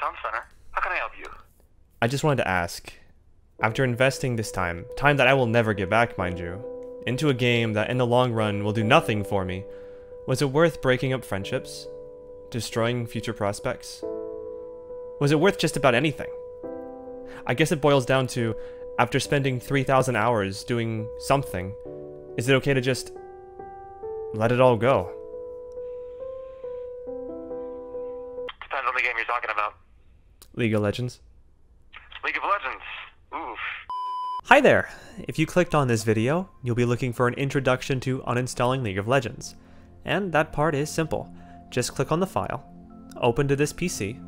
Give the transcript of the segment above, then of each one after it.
Tom Center. How can I help you? I just wanted to ask, after investing this time, time that I will never get back, mind you, into a game that in the long run will do nothing for me, was it worth breaking up friendships? Destroying future prospects? Was it worth just about anything? I guess it boils down to, after spending 3,000 hours doing something, is it okay to just let it all go? Depends on the game you're talking about. League of Legends. League of Legends. Oof. Hi there! If you clicked on this video, you'll be looking for an introduction to uninstalling League of Legends. And that part is simple. Just click on the file, open to this PC,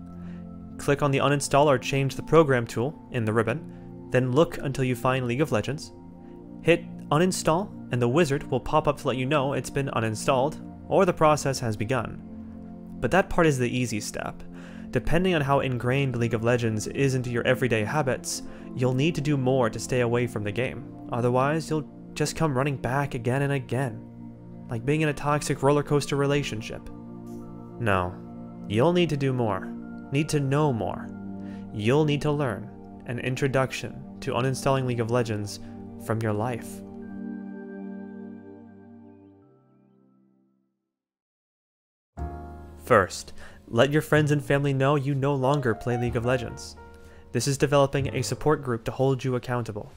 click on the uninstall or change the program tool in the ribbon, then look until you find League of Legends, hit uninstall and the wizard will pop up to let you know it's been uninstalled or the process has begun. But that part is the easy step. Depending on how ingrained League of Legends is into your everyday habits, you'll need to do more to stay away from the game. Otherwise, you'll just come running back again and again. Like being in a toxic roller coaster relationship. No, you'll need to do more. Need to know more. You'll need to learn an introduction to uninstalling League of Legends from your life. First, let your friends and family know you no longer play League of Legends. This is developing a support group to hold you accountable.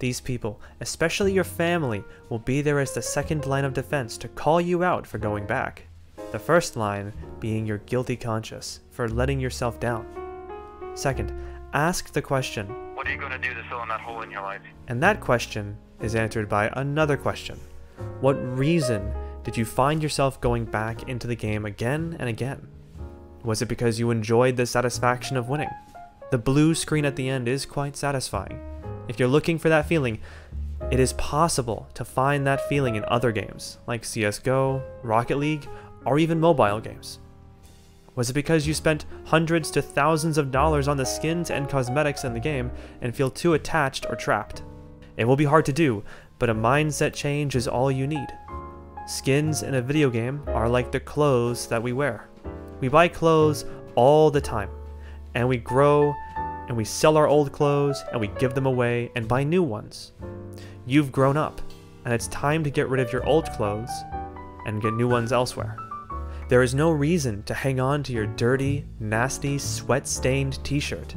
These people, especially your family, will be there as the second line of defense to call you out for going back. The first line being your guilty conscience for letting yourself down. Second, ask the question, What are you going to do to fill in that hole in your life? and that question is answered by another question. What reason did you find yourself going back into the game again and again? Was it because you enjoyed the satisfaction of winning? The blue screen at the end is quite satisfying. If you're looking for that feeling, it is possible to find that feeling in other games, like CSGO, Rocket League, or even mobile games. Was it because you spent hundreds to thousands of dollars on the skins and cosmetics in the game and feel too attached or trapped? It will be hard to do, but a mindset change is all you need. Skins in a video game are like the clothes that we wear. We buy clothes all the time, and we grow and we sell our old clothes and we give them away and buy new ones. You've grown up, and it's time to get rid of your old clothes and get new ones elsewhere. There is no reason to hang on to your dirty, nasty, sweat stained t shirt.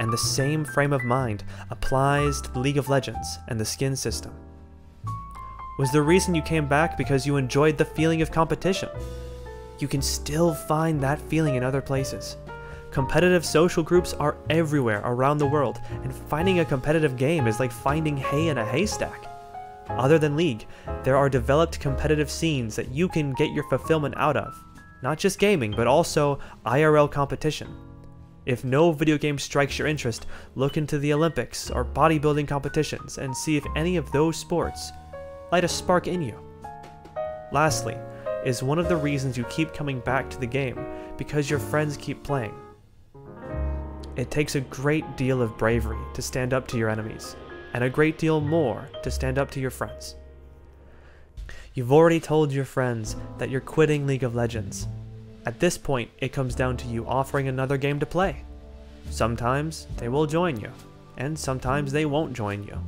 And the same frame of mind applies to the League of Legends and the skin system. Was the reason you came back because you enjoyed the feeling of competition? You can still find that feeling in other places. Competitive social groups are everywhere around the world, and finding a competitive game is like finding hay in a haystack. Other than League, there are developed competitive scenes that you can get your fulfillment out of. Not just gaming, but also IRL competition. If no video game strikes your interest, look into the Olympics or bodybuilding competitions and see if any of those sports light a spark in you. Lastly, is one of the reasons you keep coming back to the game because your friends keep playing. It takes a great deal of bravery to stand up to your enemies, and a great deal more to stand up to your friends. You've already told your friends that you're quitting League of Legends. At this point, it comes down to you offering another game to play. Sometimes they will join you, and sometimes they won't join you.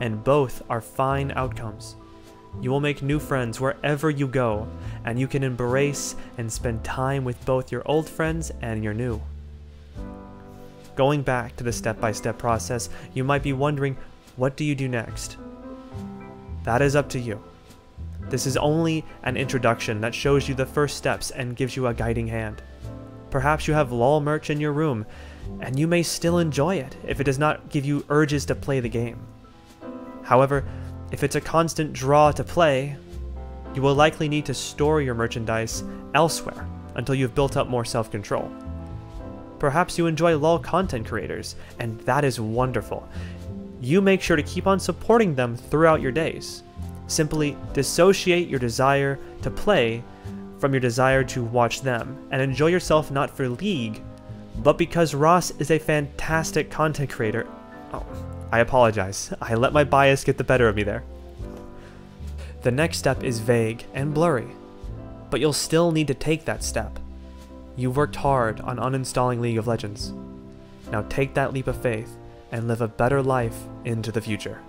And both are fine outcomes. You will make new friends wherever you go, and you can embrace and spend time with both your old friends and your new. Going back to the step by step process, you might be wondering what do you do next? That is up to you. This is only an introduction that shows you the first steps and gives you a guiding hand. Perhaps you have LOL merch in your room, and you may still enjoy it if it does not give you urges to play the game. However, if it's a constant draw to play, you will likely need to store your merchandise elsewhere until you've built up more self control. Perhaps you enjoy LOL content creators, and that is wonderful. You make sure to keep on supporting them throughout your days. Simply dissociate your desire to play from your desire to watch them, and enjoy yourself not for League, but because Ross is a fantastic content creator. Oh, I apologize. I let my bias get the better of me there. The next step is vague and blurry, but you'll still need to take that step. You've worked hard on uninstalling League of Legends. Now take that leap of faith and live a better life into the future.